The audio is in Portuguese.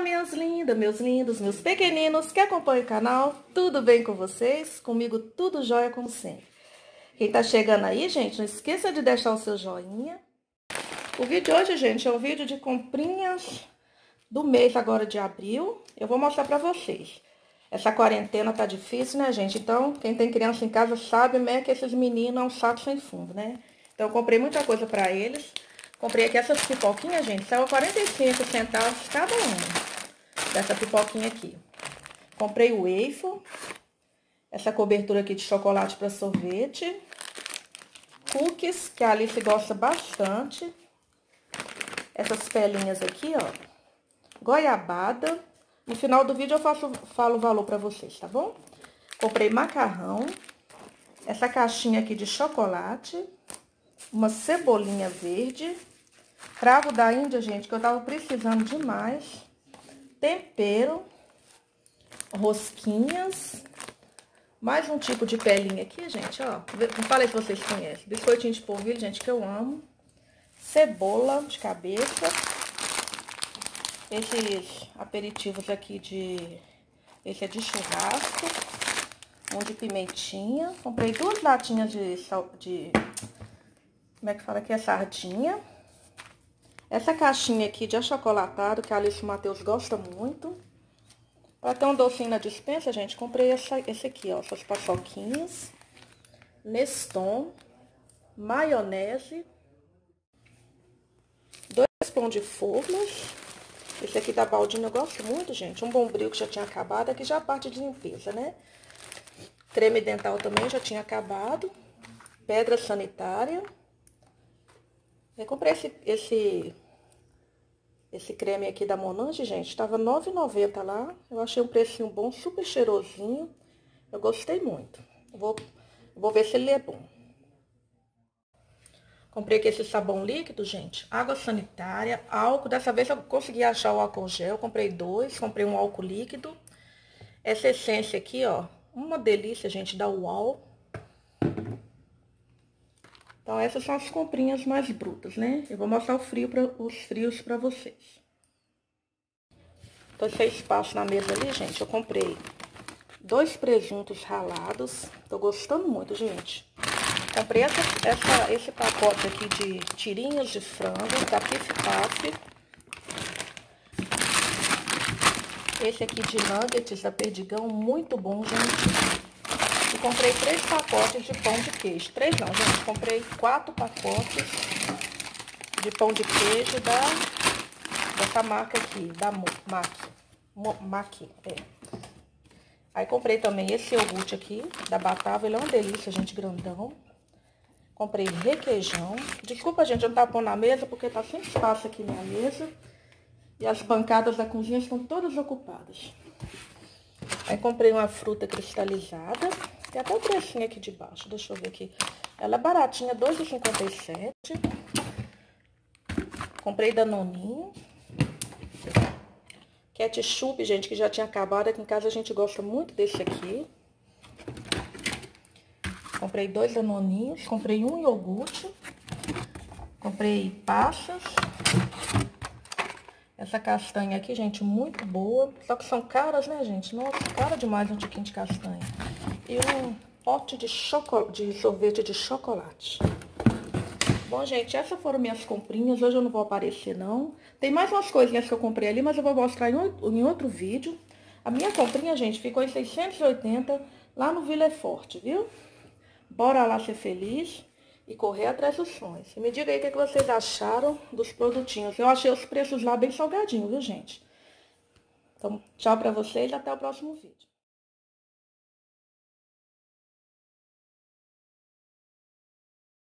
Olá, minhas lindas, meus lindos, meus pequeninos que acompanham o canal. Tudo bem com vocês? Comigo tudo jóia como sempre. Quem tá chegando aí, gente, não esqueça de deixar o seu joinha. O vídeo de hoje, gente, é um vídeo de comprinhas do mês agora de abril. Eu vou mostrar pra vocês. Essa quarentena tá difícil, né, gente? Então, quem tem criança em casa sabe, né, que esses meninos é um saco sem fundo, né? Então, eu comprei muita coisa pra eles. Comprei aqui essas pipoquinhas, gente. Saiu 45 centavos cada uma. Dessa pipoquinha aqui. Comprei o waffle. Essa cobertura aqui de chocolate para sorvete. Cookies, que a Alice gosta bastante. Essas pelinhas aqui, ó. Goiabada. No final do vídeo eu faço, falo o valor para vocês, tá bom? Comprei macarrão. Essa caixinha aqui de chocolate. Uma cebolinha verde Cravo da Índia, gente, que eu tava precisando demais. Tempero. Rosquinhas. Mais um tipo de pelinha aqui, gente, ó. Não falei se vocês conhecem. Biscoitinho de polvilho, gente, que eu amo. Cebola de cabeça. Esses aperitivos aqui de... Esse é de churrasco. Um de pimentinha. Comprei duas latinhas de... de como é que fala aqui? É sardinha. Essa caixinha aqui de achocolatado, que a Alice Matheus gostam muito. Pra ter um docinho na dispensa, gente, comprei essa, esse aqui, ó, essas paçoquinhas. Neston, maionese, dois pão de formas. Esse aqui da Baldinha eu gosto muito, gente. Um bombril que já tinha acabado, aqui já a parte de limpeza, né? Creme dental também já tinha acabado. Pedra sanitária. Eu comprei esse, esse, esse creme aqui da Monange, gente. Tava R$ 9,90 lá. Eu achei um precinho bom, super cheirosinho. Eu gostei muito. Vou, vou ver se ele é bom. Comprei aqui esse sabão líquido, gente. Água sanitária, álcool. Dessa vez eu consegui achar o álcool gel. Comprei dois. Comprei um álcool líquido. Essa essência aqui, ó. Uma delícia, gente, da UAU. Então, essas são as comprinhas mais brutas, né? Eu vou mostrar o frio pra, os frios pra vocês. Então, esse espaço na mesa ali, gente, eu comprei dois presuntos ralados. Tô gostando muito, gente. Comprei essa, essa, esse pacote aqui de tirinhas de frango da Pif Paf. Esse aqui de nuggets da Perdigão, muito bom, gente comprei três pacotes de pão de queijo. Três não, gente. Comprei quatro pacotes de pão de queijo da, dessa marca aqui, da Mac. Mac, é. Aí comprei também esse iogurte aqui, da Batava. Ele é uma delícia, gente, grandão. Comprei requeijão. Desculpa, gente, eu não tava pondo na mesa, porque tá sem espaço aqui na mesa. E as bancadas da cozinha estão todas ocupadas. Aí comprei uma fruta cristalizada. Tem até o precinho aqui de baixo, deixa eu ver aqui. Ela é baratinha, R$2,57. Comprei danoninho. Ketchup, gente, que já tinha acabado. Aqui em casa a gente gosta muito desse aqui. Comprei dois danoninhos. Comprei um iogurte. Comprei passas. Essa castanha aqui, gente, muito boa. Só que são caras, né, gente? Nossa, cara demais um tiquinho de castanha e um pote de, de sorvete de chocolate. Bom, gente, essas foram minhas comprinhas. Hoje eu não vou aparecer, não. Tem mais umas coisinhas que eu comprei ali, mas eu vou mostrar em outro vídeo. A minha comprinha, gente, ficou em 680 lá no Vila Forte, viu? Bora lá ser feliz e correr atrás dos sonhos. E me diga aí o que, é que vocês acharam dos produtinhos. Eu achei os preços lá bem salgadinhos, viu, gente? Então, tchau pra vocês e até o próximo vídeo.